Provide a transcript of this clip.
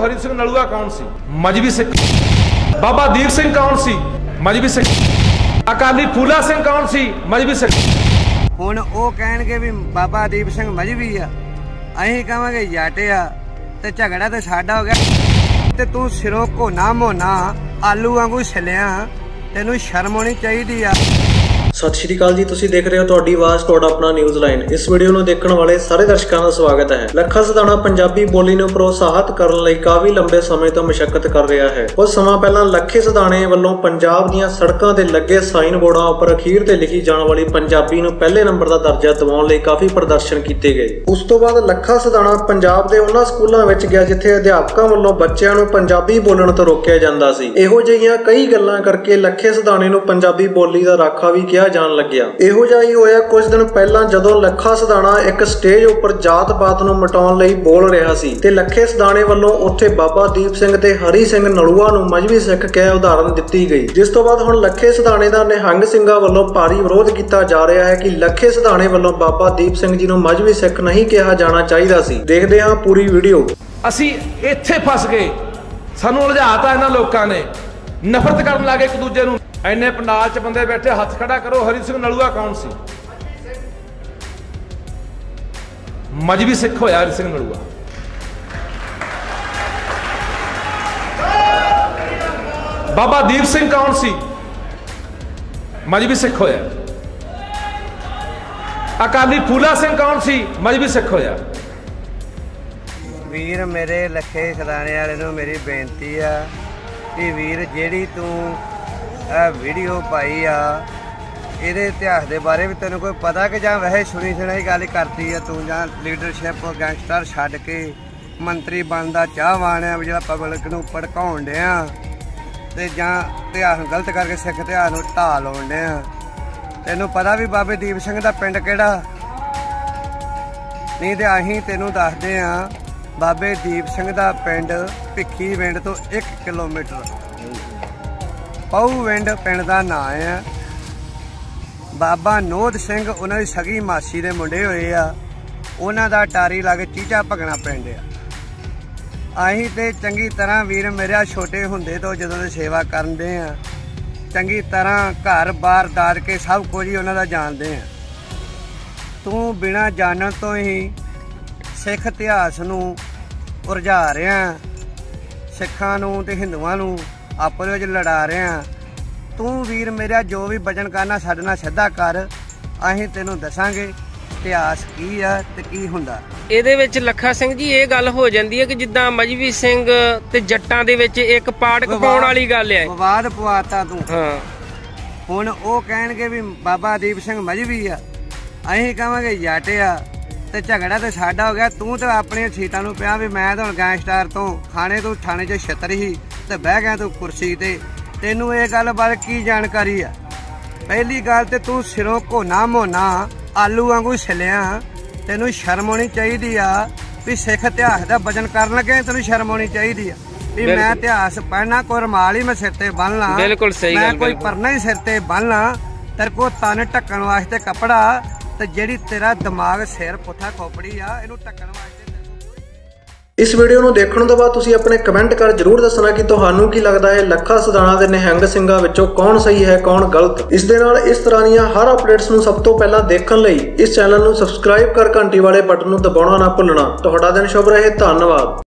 ਹਰੀ ਸਿੰਘ ਨਲੂਆ ਕੌਣ ਸੀ? ਮਜਬੀ ਸਿੱਖ। ਬਾਬਾ ਦੀਪ ਸਿੰਘ ਕੌਣ ਸੀ? ਮਜਬੀ ਸਿੱਖ। ਅਕਾਲੀ ਫੂਲਾ ਸਿੰਘ ਕੌਣ ਸੀ? ਮਜਬੀ ਸਿੱਖ। ਹੁਣ ਉਹ ਕਹਿਣਗੇ ਵੀ ਬਾਬਾ ਦੀਪ ਸਿੰਘ ਮਜਬੀ ਆ। ਅਸੀਂ ਕਹਾਂਗੇ ਜੱਟ ਆ, ਤੇ ਝਗੜਾ ਤੇ ਸਾਡਾ ਹੋ ਗਿਆ। ਤੇ ਤੂੰ ਸਿਰੋਂ ਕੋਨਾ ਮੋਨਾ ਆਲੂ ਵਾਂਗੂ ਛਲਿਆ। ਤੈਨੂੰ ਸ਼ਰਮ ਆਉਣੀ ਚਾਹੀਦੀ ਆ। ਸਤਿ ਸ਼੍ਰੀ ਅਕਾਲ ਜੀ, ਤੁਸੀਂ ਦੇਖ ਰਹੇ ਹੋ ਤੁਹਾਡੀ ਆਵਾਜ਼, ਤੁਹਾਡਾ ਆਪਣਾ ਨਿਊਜ਼ ਲਾਈਨ ਇਸ ਵੀਡੀਓ ਨੂੰ ਦੇਖਣ ਵਾਲੇ ਸਾਰੇ ਦਰਸ਼ਕਾਂ ਦਾ ਸਵਾਗਤ ਹੈ। ਲੱਖਾ ਸਦਾਣਾ ਪੰਜਾਬੀ ਬੋਲੀ ਨੂੰ ਪ੍ਰੋਤਸਾਹਿਤ ਕਰਨ ਲਈ ਕਾਫੀ ਲੰਬੇ ਸਮੇਂ ਤੋਂ ਮਸ਼ੱਕਤ ਕਰ ਰਿਹਾ ਹੈ। ਕੁਝ ਸਮਾਂ ਪਹਿਲਾਂ ਲੱਖੇ ਸਦਾਣੇ ਵੱਲੋਂ ਪੰਜਾਬ ਦੀਆਂ ਸੜਕਾਂ ਤੇ ਲੱਗੇ ਸਾਈਨ ਬੋਰਡਾਂ ਉੱਪਰ ਅਖੀਰ ਤੇ ਲਿਖੀ ਜਾਣ ਵਾਲੀ ਪੰਜਾਬੀ ਨੂੰ ਪਹਿਲੇ ਨੰਬਰ ਦਾ ਦਰਜਾ ਦਿਵਾਉਣ ਲਈ ਕਾਫੀ ਪ੍ਰਦਰਸ਼ਨ ਕੀਤੇ ਗਏ। ਉਸ ਤੋਂ ਬਾਅਦ ਲੱਖਾ ਸਦਾਣਾ ਪੰਜਾਬ ਦੇ ਉਹਨਾਂ ਸਕੂਲਾਂ ਵਿੱਚ ਗਿਆ ਜਿੱਥੇ ਅਧਿਆਪਕਾਂ ਵੱਲੋਂ ਬੱਚਿਆਂ ਨੂੰ ਪੰਜਾਬੀ ਬੋਲਣ ਤੋਂ ਰੋਕਿਆ ਜਾਂਦਾ ਸੀ। ਇਹੋ ਜਿਹੀਆਂ ਕਈ ਗੱਲਾਂ ਕਰਕੇ ਲੱਖੇ ਸਦਾਣੇ ਨੂੰ ਪੰਜਾਬੀ ਬੋਲੀ ਦਾ ਰਾਖਾ ਵੀ ਕਿਹਾ ਜਾਣ ਲੱਗਿਆ। ਇਹੋ ਜਿਹਾ ਹੀ ਹੋਇਆ ਕੁਝ ਦਿਨ ਪਹਿਲਾਂ ਜਦੋਂ ਲੱਖਾ ਸਦਾਣਾ ਇੱਕ ਸਟੇਜ ਉੱਪਰ ਜਾਤ-ਪਾਤ ਨੂੰ ਮਿਟਾਉਣ ਲਈ ਬੋਲ ਰਿਹਾ ਸੀ ਤੇ ਲੱਖੇ ਸਦਾਣੇ ਵੱਲੋਂ ਉੱਥੇ ਬਾਬਾ ਦੀਪ ਸਿੰਘ ਤੇ ਹਰੀ ਸਿੰਘ ਨਲੂਆ ਨੂੰ ਮਜਬੀ ਸਿੱਖ ਕਹਿ ਉਦਾਹਰਨ ਦਿੱਤੀ ਗਈ। ਜਿਸ ਤੋਂ ਬਾਅਦ ਹੁਣ ਲੱਖੇ ਸਦਾਣੇ ਦਾ ਨਿਹੰਗ ਸਿੰਘਾਂ ਵੱਲੋਂ ਭਾਰੀ ਵਿਰੋਧ ਕੀਤਾ ਜਾ ਰਿਹਾ ਹੈ ਕਿ ਲੱਖੇ ਸਦਾਣੇ ਵੱਲੋਂ ਬਾਬਾ ਦੀਪ ਸਿੰਘ ਜੀ ਨੂੰ ਮਜਬੀ ਸਿੱਖ ਨਹੀਂ ਕਿਹਾ ਜਾਣਾ ਚਾਹੀਦਾ ਸੀ। ਦੇਖਦੇ ਹਾਂ ਪੂਰੀ ਵੀਡੀਓ। ਅਸੀਂ ਇੱਥੇ ਫਸ ਗਏ। ਸਾਨੂੰ ਉਲਝਾਤਾ ਇਹਨਾਂ ਲੋਕਾਂ ਨੇ। ਨਫ਼ਰਤ ਕਰਨ ਲੱਗੇ ਇੱਕ ਦੂਜੇ ਨੂੰ। ਐਨੇ ਪੰਡਾਲ 'ਚ ਬੰਦੇ ਬੈਠੇ, ਹੱਥ ਖੜਾ ਕਰੋ, ਹਰੀ ਸਿੰਘ ਨਲੂਆ ਕੌਣ ਸੀ? ਮਜਬੀ ਸਿੱਖ ਹੋਇਆ ਹਰੀ ਸਿੰਘ ਨਲੂਆ। ਬਾਬਾ ਦੀਪ ਸਿੰਘ ਕੌਣ ਸੀ? ਮਜਬੀ ਸਿੱਖ ਹੋਇਆ। ਅਕਾਲੀ ਫੂਲਾ ਸਿੰਘ ਕੌਣ ਸੀ? ਮਜਬੀ ਸਿੱਖ ਹੋਇਆ। ਵੀਰ ਮੇਰੇ ਲੱਖੇ ਖਦਾਨੇ ਵਾਲੇ ਨੂੰ ਮੇਰੀ ਬੇਨਤੀ ਆ ਕਿ ਵੀਰ ਜਿਹੜੀ ਤੂੰ ਇਹ ਵੀਡੀਓ ਪਾਈ ਆ। ਇਹਦੇ ਇਤਿਹਾਸ ਦੇ ਬਾਰੇ ਵੀ ਤੈਨੂੰ ਕੋਈ ਪਤਾ ਕਿ ਜਾਂ ਵੈਸੇ ਸੁਣੀ ਸੁਣਾਈ ਗੱਲ ਕਰਦੀ ਆ ਤੂੰ ਜਾਂ ਲੀਡਰਸ਼ਿਪ ਗੈਂਗਸਟਰ ਛੱਡ ਕੇ ਮੰਤਰੀ ਬਣਦਾ ਚਾਹਵਾਨ ਆ ਵੀ ਜਿਹੜਾ ਪਬਲਿਕ ਨੂੰ ਭੜਕਾਉਣ ਡਿਆ ਤੇ ਜਾਂ ਇਤਿਹਾਸ ਨੂੰ ਗਲਤ ਕਰਕੇ ਸਿੱਖ ਇਤਿਹਾਸ ਨੂੰ ਢਾਹ ਲਾਉਣ ਡਿਆ ਤੈਨੂੰ ਪਤਾ ਵੀ ਬਾਬੇ ਦੀਪ ਸਿੰਘ ਦਾ ਪਿੰਡ ਕਿਹੜਾ? ਨਹੀਂ ਤੇ ਅਸੀਂ ਤੈਨੂੰ ਦੱਸਦੇ ਆ, ਬਾਬੇ ਦੀਪ ਸਿੰਘ ਦਾ ਪਿੰਡ ਭਿੱਖੀ ਪਿੰਡ ਤੋਂ 1 ਕਿਲੋਮੀਟਰ। ਪਉ ਵਿੰਡ ਪਿੰਡ ਦਾ ਨਾਂ ਆ। ਬਾਬਾ ਨੋਦ ਸਿੰਘ ਉਹਨਾਂ ਦੀ ਸਗੀ ਮਾਸੀ ਦੇ ਮੁੰਡੇ ਹੋਏ ਆ। ਉਹਨਾਂ ਦਾ ਟਾਰੀ ਲਾ ਕੇ ਚੀਚਾ ਭਗਣਾ ਪਿੰਡ ਆ। ਅਸੀਂ ਤੇ ਚੰਗੀ ਤਰ੍ਹਾਂ ਵੀਰ ਮੇਰਿਆ ਛੋਟੇ ਹੁੰਦੇ ਤੋਂ ਜਦੋਂ ਦੀ ਸੇਵਾ ਕਰਦੇ ਆ। ਚੰਗੀ ਤਰ੍ਹਾਂ ਘਰ-ਬਾਰ ਦਾਦ ਕੇ ਸਭ ਕੁਝ ਹੀ ਉਹਨਾਂ ਦਾ ਜਾਣਦੇ ਆ। ਤੂੰ ਬਿਨਾ ਜਾਣਨ ਤੋਂ ਹੀ ਸਿੱਖ ਇਤਿਹਾਸ ਨੂੰ ਉਰਝਾ ਰਿਹਾ। ਸਿੱਖਾਂ ਨੂੰ ਤੇ ਹਿੰਦੂਆਂ ਨੂੰ ਆਪਸ ਵਿੱਚ ਲੜਾ ਰਿਹਾ ਤੂੰ ਵੀਰ ਮੇਰਾ ਜੋ ਵੀ ਬਚਨ ਕਰਨਾ ਸਾਡੇ ਨਾਲ ਸਿੱਧਾ ਕਰ। ਅਸੀਂ ਤੈਨੂੰ ਦੱਸਾਂਗੇ ਇਤਿਹਾਸ ਕੀ ਆ ਤੇ ਕੀ ਹੁੰਦਾ। ਇਹਦੇ ਵਿੱਚ ਲੱਖਾ ਸਿੰਘ ਜੀ ਇਹ ਗੱਲ ਹੋ ਜਾਂਦੀ ਹੈ ਕਿ ਜਿੱਦਾਂ ਮਜਬੀ ਸਿੰਘ ਤੇ ਜੱਟਾਂ ਦੇ ਵਿੱਚ ਇੱਕ ਪਾੜ ਕਪਾਉਣ ਵਾਲੀ ਗੱਲ ਹੈ। ਵਿਵਾਦ ਪਵਾਤਾ ਤੂੰ। ਹਾਂ। ਹੁਣ ਉਹ ਕਹਿਣਗੇ ਵੀ ਬਾਬਾ ਦੀਪ ਸਿੰਘ ਮਜਬੀ ਆ। ਅਸੀਂ ਕਹਾਂਗੇ ਜੱਟ ਆ ਤੇ ਝਗੜਾ ਤੇ ਸਾਡਾ ਹੋ ਗਿਆ। ਤੂੰ ਤਾਂ ਆਪਣੀਆਂ ਸੀਟਾਂ ਨੂੰ ਪਿਆ ਵੀ ਮੈਂ ਤਾਂ ਹੁਣ ਗੈਂਗਸਟਰ ਤੋਂ। ਖਾਣੇ ਤੋਂ ਥਾਣੇ 'ਚ ਛਤਰ ਹੀ। ਤੇ ਬਹਿ ਗਿਆ ਤੂੰ ਕੁਰਸੀ ਤੇ। ਤੈਨੂੰ ਇਹ ਗੱਲ ਬਾਰੇ ਕੀ ਜਾਣਕਾਰੀ ਆ? ਪਹਿਲੀ ਗੱਲ ਤੇ ਤੂੰ ਸਿਰੋਂ ਕੋਨਾ ਮੋਨਾ ਆਲੂ ਵਾਂਗੂ ਛਲਿਆ। ਤੈਨੂੰ ਸ਼ਰਮ ਆਉਣੀ ਚਾਹੀਦੀ ਆ ਵੀ ਸਿੱਖ ਇਤਿਹਾਸ ਦਾ ਵਜਨ ਕਰਨ ਲੱਗੇ ਤੈਨੂੰ ਸ਼ਰਮ ਆਉਣੀ ਚਾਹੀਦੀ ਆ। ਵੀ ਮੈਂ ਇਤਿਹਾਸ ਪੜਨਾ ਕੋਈ ਰਮਾਲ ਹੀ ਮੈਂ ਸਿਰ ਤੇ ਬੰਨ ਲਾਂ ਬਿਲਕੁਲ ਸਹੀ ਮੈਂ ਗੱਲ, ਕੋਈ ਬਿਲਕੁਲ। ਪਰਨਾ ਹੀ ਸਿਰ ਤੇ ਬੰਨ ਲਾਂ ਤੇਰੇ ਕੋ ਤਨ ਢੱਕਣ ਵਾਸਤੇ ਕੱਪੜਾ ਤੇ ਜਿਹੜੀ ਤੇਰਾ ਦਿਮਾਗ ਸਿਰ ਪੁੱਠਾ ਖੋਪੜੀ ਆ ਇਹਨੂੰ ਢੱਕਣ ਵਾਸਤੇ ਕੋਈ ਇਸ ਵੀਡੀਓ ਨੂੰ ਦੇਖਣ ਤੋਂ ਬਾਅਦ ਤੁਸੀਂ ਆਪਣੇ ਕਮੈਂਟ ਕਰ ਜਰੂਰ ਦੱਸਣਾ ਕਿ ਤੁਹਾਨੂੰ ਕੀ ਲੱਗਦਾ ਹੈ, ਲੱਖਾ ਸਦਾਣਾ ਦੇ ਨਿਹੰਗ ਸਿੰਘਾਂ ਵਿੱਚੋਂ ਕੌਣ ਸਹੀ ਹੈ, ਕੌਣ ਗਲਤ। ਇਸ ਦੇ ਨਾਲ ਇਸ ਤਰ੍ਹਾਂ ਦੀਆਂ ਹਰ ਅਪਡੇਟਸ ਨੂੰ ਸਭ ਤੋਂ ਪਹਿਲਾਂ ਦੇਖਣ ਲਈ ਇਸ ਚੈਨਲ ਨੂੰ ਸਬਸਕ੍ਰਾਈਬ ਕਰ ਘੰਟੀ ਵਾਲੇ ਬਟਨ ਨੂੰ ਦਬਾਉਣਾ ਨਾ ਭੁੱਲਣਾ। ਤੁਹਾਡਾ ਦਿਨ ਸ਼ੁਭ ਰਹੇ, ਧੰਨਵਾਦ।